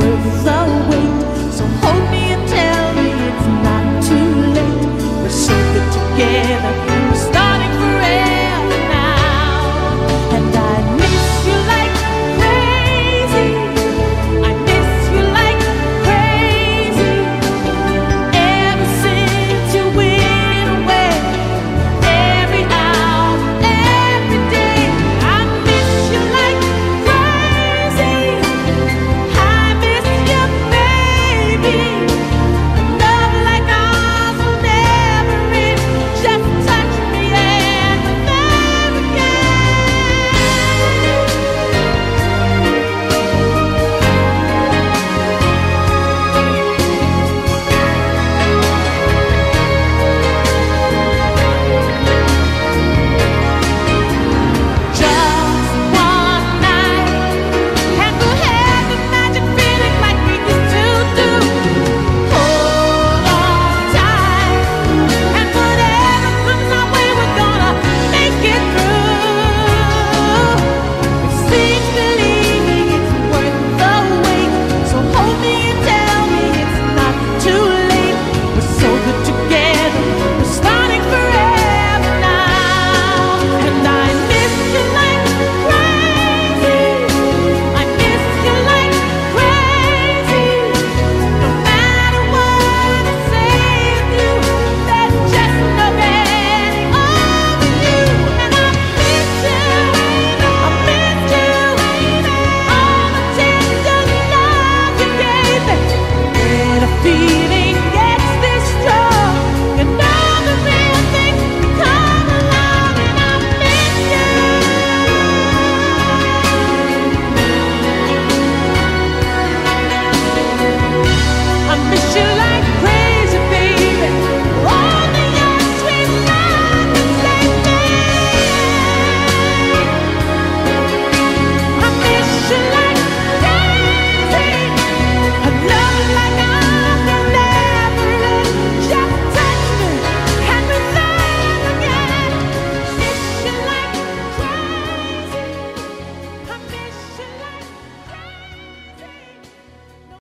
with the wind.